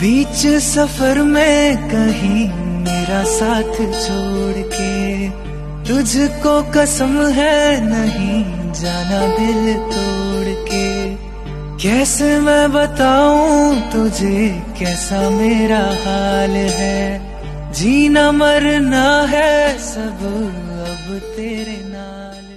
बीच सफ़र में कहीं मेरा साथ छोड़ के, तुझको कसम है नहीं जाना दिल तोड़ के। कैसे मैं बताऊँ तुझे कैसा मेरा हाल है? जीना मरना है सब अब तेरे नाल।